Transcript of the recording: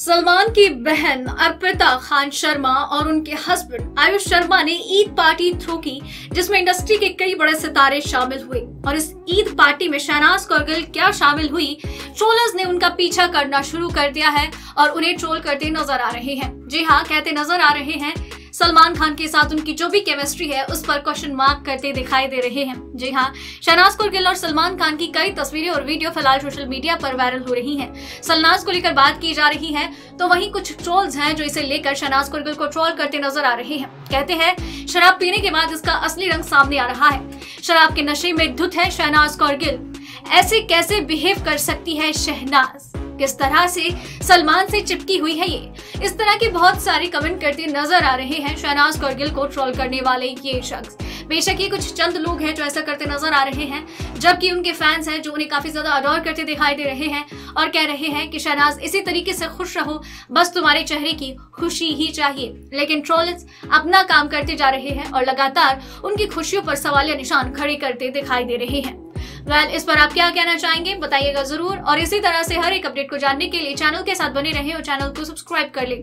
सलमान की बहन अर्पिता खान शर्मा और उनके हस्बैंड आयुष शर्मा ने ईद पार्टी थ्रो की, जिसमें इंडस्ट्री के कई बड़े सितारे शामिल हुए। और इस ईद पार्टी में शहनाज कौरगिल क्या शामिल हुई, ट्रोलर्स ने उनका पीछा करना शुरू कर दिया है और उन्हें ट्रोल करते नज़र आ रहे हैं। जी हाँ कहते नज़र आ रहे हैं सलमान खान के साथ उनकी जो भी केमिस्ट्री है, उस पर क्वेश्चन मार्क करते दिखाई दे रहे हैं। जी हाँ शहनाज कुरगिल और सलमान खान की कई तस्वीरें और वीडियो फ़िलहाल सोशल मीडिया पर वायरल हो रही हैं। सलनाज को लेकर बात की जा रही है तो वहीं कुछ ट्रोल्स हैं जो इसे लेकर शहनाज कुरगिल को ट्रोल करते नज़र आ रहे हैं। कहते हैं, शराब पीने के बाद इसका असली रंग सामने आ रहा है। शराब के नशे में धुत है शहनाज कौरगिल। ऐसे कैसे बिहेव कर सकती है शहनाज? किस तरह से सलमान से चिपकी हुई है ये? इस तरह के बहुत सारे कमेंट करते नज़र आ रहे हैं शहनाज कौरगिल को ट्रोल करने वाले ये शख्स। बेशक ये कुछ चंद लोग हैं जो ऐसा करते नज़र आ रहे हैं, जबकि उनके फैंस हैं जो उन्हें काफ़ी ज़्यादा अडोर करते दिखाई दे रहे हैं और कह रहे हैं कि शहनाज इसी तरीके से खुश रहो, बस तुम्हारे चेहरे की खुशी ही चाहिए। लेकिन ट्रोलर्स अपना काम करते जा रहे हैं और लगातार उनकी खुशियों पर सवालिया निशान खड़े करते दिखाई दे रहे हैं। वेल इस पर आप क्या कहना चाहेंगे, बताइएगा ज़रूर। और इसी तरह से हर एक अपडेट को जानने के लिए चैनल के साथ बने रहे और चैनल को सब्सक्राइब कर लें।